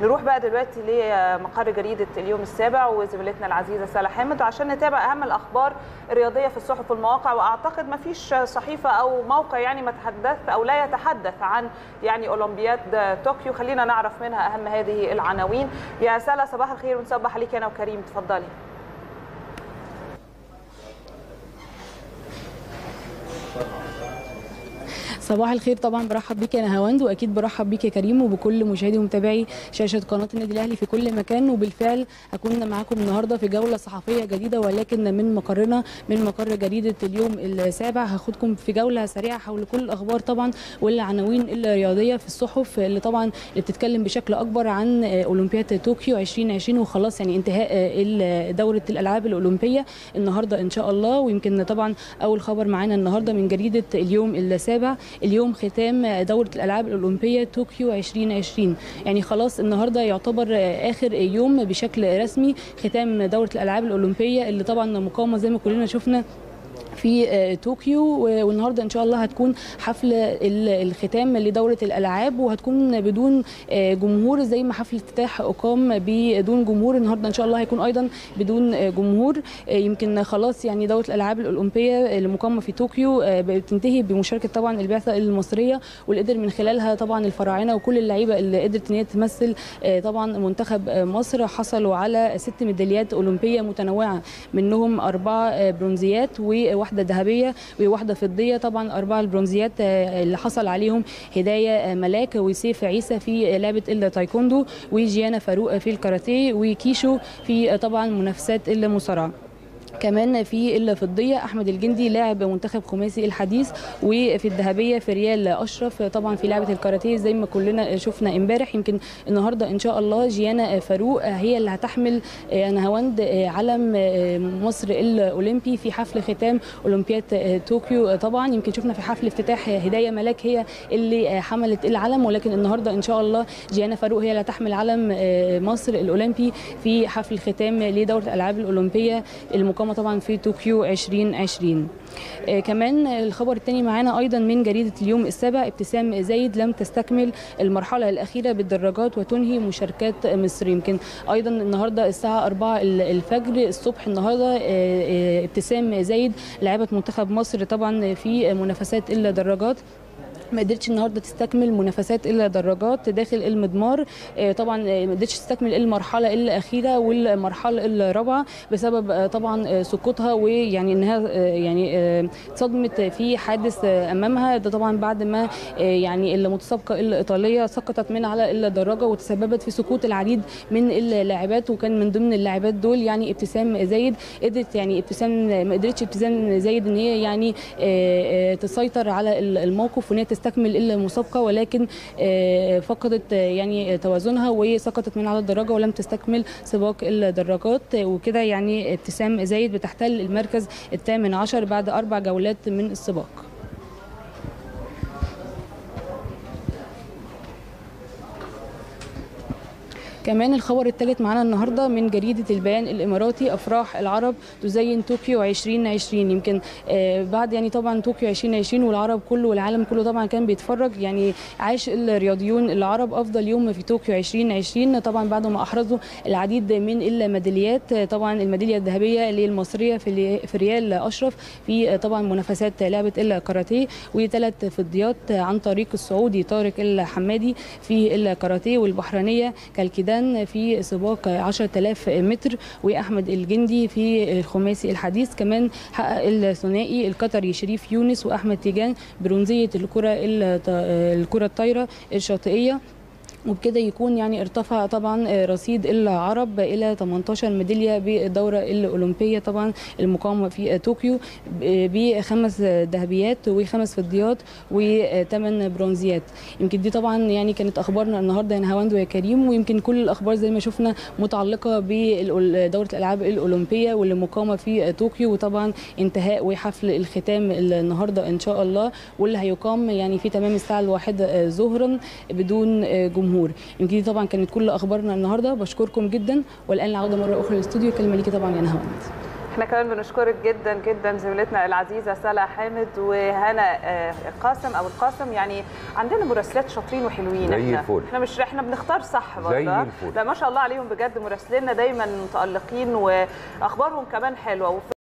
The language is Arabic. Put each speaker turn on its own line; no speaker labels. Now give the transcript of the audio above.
نروح بقى دلوقتي لمقر جريدة اليوم السابع وزميلتنا العزيزة سلا حامد عشان نتابع أهم الأخبار الرياضية في الصحف والمواقع. وأعتقد ما فيش صحيفة أو موقع يعني ما تحدث أو لا يتحدث عن يعني أولمبياد طوكيو. خلينا نعرف منها أهم هذه العناوين. يا سلا صباح الخير ونصبح عليك أنا وكريم. تفضلي.
صباح الخير طبعا. برحب بيك يا نهاوند وأكيد برحب بيك يا كريم وبكل مشاهدي ومتابعي شاشة قناة النادي الأهلي في كل مكان. وبالفعل هكون معاكم النهارده في جولة صحفية جديدة ولكن من مقرنا من مقر جريده اليوم السابع هاخدكم في جولة سريعة حول كل الأخبار طبعا والعناوين الرياضية في الصحف اللي طبعا اللي بتتكلم بشكل أكبر عن أولمبياد طوكيو 2020 وخلاص يعني انتهاء دورة الألعاب الأولمبية النهارده إن شاء الله. ويمكن طبعا أول خبر معانا النهارده من جريدة اليوم السابع اليوم ختام دورة الألعاب الأولمبية طوكيو 2020 يعني خلاص النهاردة يعتبر آخر يوم بشكل رسمي ختام دورة الألعاب الأولمبية اللي طبعا مقامة زي ما كلنا شفنا في طوكيو والنهارده إن شاء الله هتكون حفل الختام لدورة الألعاب وهتكون بدون جمهور زي ما حفل الافتتاح أقام بدون جمهور. النهارده إن شاء الله هيكون أيضا بدون جمهور. يمكن خلاص يعني دورة الألعاب الأولمبية المقامه في طوكيو بتنتهي بمشاركة طبعا البعثة المصرية واللي قدر من خلالها طبعا الفراعنة وكل اللعيبة اللي قدرت إن هي تمثل طبعا منتخب مصر. حصلوا على ست ميداليات أولمبية متنوعة منهم أربعة برونزيات و واحدة ذهبية وواحدة فضية. طبعا أربعة البرونزيات اللي حصل عليهم هدايه ملاك وسيف عيسى في لعبة التايكوندو وجيانا فاروق في الكاراتيه وكيشو في طبعا منافسات المصارعه كمان في الفضية أحمد الجندي لاعب منتخب خماسي الحديث وفي الذهبية في ريال أشرف. طبعا في لعبة الكاراتيه زي ما كلنا شفنا امبارح. يمكن النهارده إن شاء الله جيانا فاروق هي اللي هتحمل نهاوند علم مصر الأولمبي في حفل ختام أولمبياد طوكيو. طبعا يمكن شفنا في حفل افتتاح هدايه ملاك هي اللي حملت العلم. ولكن النهارده إن شاء الله جيانا فاروق هي اللي هتحمل علم مصر الأولمبي في حفل ختام لدورة الالعاب الأولمبية المقامه طبعا في طوكيو 2020 آه كمان الخبر الثاني معانا أيضا من جريدة اليوم السابع ابتسام زايد لم تستكمل المرحلة الأخيرة بالدراجات وتنهي مشاركات مصر. يمكن أيضا النهارده الساعة 4 الفجر الصبح النهارده آه آه ابتسام زايد لاعبه منتخب مصر طبعا في منافسات الدراجات ما قدرتش النهارده تستكمل منافسات الدراجات داخل المضمار. طبعا ما قدرتش تستكمل المرحلة الاخيره والمرحلة الرابعه بسبب طبعا سقوطها ويعني إنها يعني اتصدمت في حادث أمامها. ده طبعا بعد ما يعني المتسابقة الإيطالية سقطت من على الدراجه وتسببت في سقوط العديد من اللاعبات وكان من ضمن اللاعبات دول يعني ابتسام زايد. قدرت يعني ابتسام ما قدرتش ابتسام زايد إن هي يعني تسيطر على الموقف وإن هي تستكمل المسابقة ولكن فقدت يعني توازنها وسقطت من على الدراجة ولم تستكمل سباق الدراجات. وكده يعني ابتسام زايد بتحتل المركز الثامن عشر بعد أربع جولات من السباق. كمان الخبر الثالث معانا النهارده من جريدة البيان الإماراتي أفراح العرب تزين طوكيو 2020 يمكن آه بعد يعني طبعا طوكيو 2020 والعرب كله والعالم كله طبعا كان بيتفرج. يعني عاش الرياضيون العرب أفضل يوم في طوكيو 2020 طبعا بعد ما أحرزوا العديد من الميداليات طبعا الميدالية الذهبية للمصرية في ريال أشرف في طبعا منافسات لعبة الكاراتيه وثلاث فضيات عن طريق السعودي طارق الحمادي في الكاراتيه والبحرينية كالكيدان في سباق 10000 متر وأحمد الجندي في الخماسي الحديث كمان حقق الثنائي القطري شريف يونس وأحمد تيجان برونزية الكرة الكرة الطايرة الشاطئية. وبكده يكون يعني ارتفع طبعا رصيد العرب إلى 18 ميدالية بالدورة الأولمبية. طبعا المقامه في طوكيو بخمس ذهبيات وخمس فضيات وثمان برونزيات. يمكن دي طبعا يعني كانت أخبارنا النهارده يا نهاوند ويا كريم. ويمكن كل الأخبار زي ما شفنا متعلقة بدوره الألعاب الأولمبية واللي مقامه في طوكيو. وطبعا انتهاء وحفل الختام النهارده إن شاء الله واللي هيقام يعني في تمام الساعة الواحده ظهرا بدون جمهور. الجمهور. يمكن دي طبعا كانت كل أخبارنا النهارده. بشكركم جدا. والآن العودة مرة أخرى للاستوديو. كلمة ليكي طبعا يا نهاوند
إحنا كمان بنشكرك جدا جدا زميلتنا العزيزة سلا حامد وهنا آه، قاسم أو القاسم. يعني عندنا مراسلات شاطرين وحلوين
زي
إحنا.
الفل.
إحنا مش إحنا بنختار صح برضه.
زي. الفل.
لا ما شاء الله عليهم بجد مراسليننا دايما متألقين وأخبارهم كمان حلوة.